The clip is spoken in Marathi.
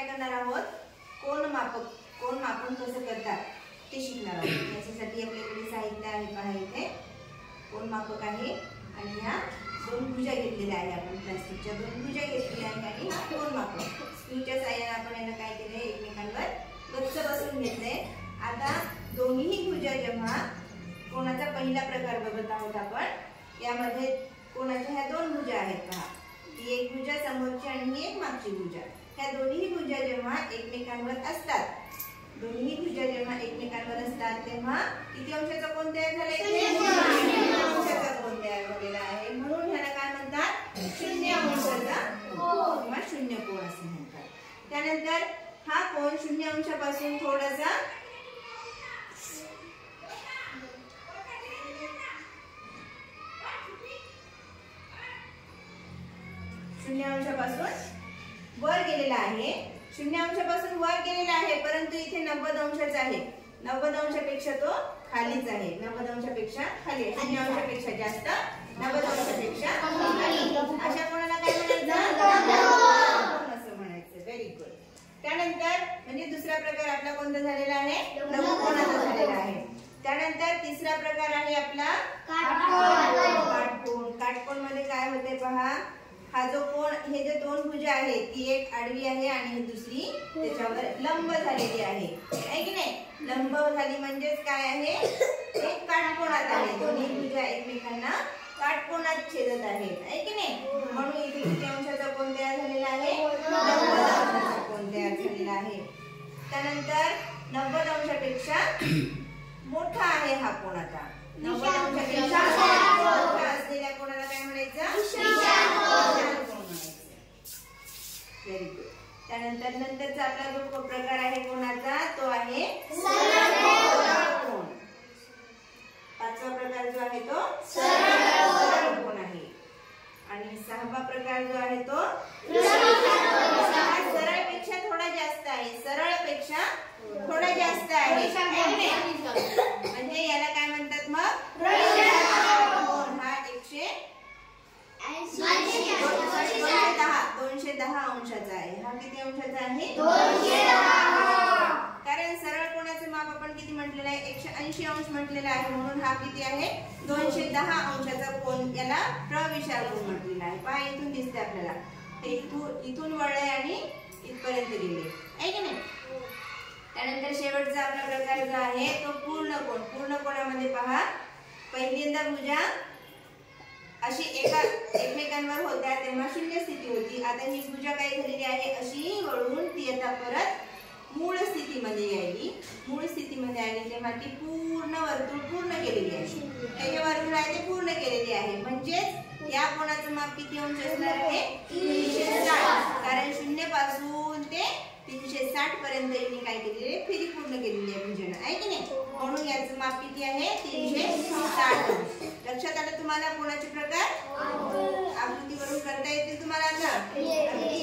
काय करणार आहोत? कोण मापक कोण मापन कसं करतात ते शिकणार आहोत. याच्यासाठी आपल्याकडे साहित्य आहे पहा इथे. कोण मापक आहे? आणि ह्या दोन भुजा घेतलेल्या आहे आपण प्लास्टिकच्या. दोन भुजा घेतलेल्या आहेत आणि हा कोण मापक? स्क्रूच्या साह्याने आपण यांना काय केलंय एकमेकांवर गच्च बसून घेतलंय. आता दोन्ही भुजा जेव्हा कोणाचा पहिला प्रकार बघत आहोत आपण यामध्ये कोणाच्या ह्या दोन भुजा आहेत पहा. ही एक भुजा समोरची आणि ही एक मागची भुजा. ह्या दोन्ही भुजा जेव्हा एकमेकांवर असतात. दोन्ही भुजा जेव्हा एकमेकांवर असतात तेव्हा किती अंशाचा कोण तयार झाला अंशाचा कोण तयार झालेला आहे? म्हणून ह्याला काय म्हणतात? शून्य अंशाचा किंवा शून्य कोण असे म्हणतात. त्यानंतर हा कोण शून्य अंशापासून थोडासा शून्य अंशापासून वर गेलेला आहे. शून्य अंशापासून वर गेलेला आहे परंतु इथे नव्वद अंशाचा आहे. नव्वद अंशापेक्षा तो खालीच आहे. नव्वद अंशापेक्षा खाली आहे. शून्य अंशापेक्षा जास्त नव्वद अंशापेक्षा अशा कोणाला काय म्हणायचं? असं म्हणायचं. व्हेरी गुड त्यानंतर म्हणजे दुसरा प्रकार आपला कोणता झालेला आहे? लघुकोणाचा झालेला आहे? त्यानंतर तिसरा प्रकार आहे आपला काटकोण काटकोणमध्ये काय होते पहा? हा जो कोण हे जे दोन भुजा आहेत ती एक आडवी आहे आणि दुसरी त्याच्यावर लंब झालेली आहे. आहे की नाही? लंब झाली म्हणजेच काय आहे? एक काटकोणात आहे. दोन्ही भुजा एकमेकांना काटकोणात छेदत आहेत. आहे की नाही? म्हणून इथे किती अंशाचा कोण तयार झालेला आहे? नव्वद अंशाचा कोण तयार झालेला आहे. त्यानंतर नव्वद अंशापेक्षा मोठा आहे हा कोण आता नव्वद अंशापेक्षा मोठा असलेल्या कोणाला काय म्हणायचं विशाल कोण म्हणायचं व्हेरी गुड त्यानंतर नंतरचा आपला जो प्रकार आहे कोणाचा? तो आहे सरळ पाचवा प्रकार जो आहे तो सरळ कोण आहे. आणि सहावा प्रकार जो आहे तो हा सरळपेक्षा थोडा जास्त आहे. सरळपेक्षा थोडा जास्त आहे? म्हणजे याला काय म्हणतात मग कोण हा एकशे दोनशे दहा दोनशे दहा अंशाचा आहे हा किती अंशाचा आहे? कारण सरळ कोणाचे माप आपण किती म्हटलेलं आहे? एकशे ऐंशी अंश म्हटलेला आहे म्हणून हा किती आहे? दोनशे दहा अंशाचा कोण याला प्रविशाल कोण म्हटलेला आहे. पहा इथून दिसते आपल्याला. ते इथून इथून वळले आणि इथपर्यंत गेले आहे की नाही? त्यानंतर शेवटचा आपला प्रकार जो आहे तो पूर्ण कोण? पूर्ण कोणामध्ये पहा? पहिल्यांदा भुजा अशी एका एकमेकांवर होत्या तेव्हा शून्य स्थिती होती. आता ही भुजा काय झालेली आहे अशी वळून ती आता परत मूळ स्थितीमध्ये यायली. मूळ स्थितीमध्ये आली तेव्हा ती पूर्ण वर्तुळ पूर्ण केलेली आहे. हे जे वर्तुळ आहे ते पूर्ण केलेली आहे. म्हणजेच या कोणाचं माप किती अंश असणार आहे? तीनशे साठ. कारण शून्यपासून ते तीनशे साठ पर्यंत यांनी काय केलेली आहे? फेरी पूर्ण केलेली आहे भुजन आहे की नाही? म्हणून याचं माप किती आहे? तीनशे साठ. अंश. तुम्हाला कोणाचे प्रकार? आकृतीवरून करता येतील तुम्हाला आता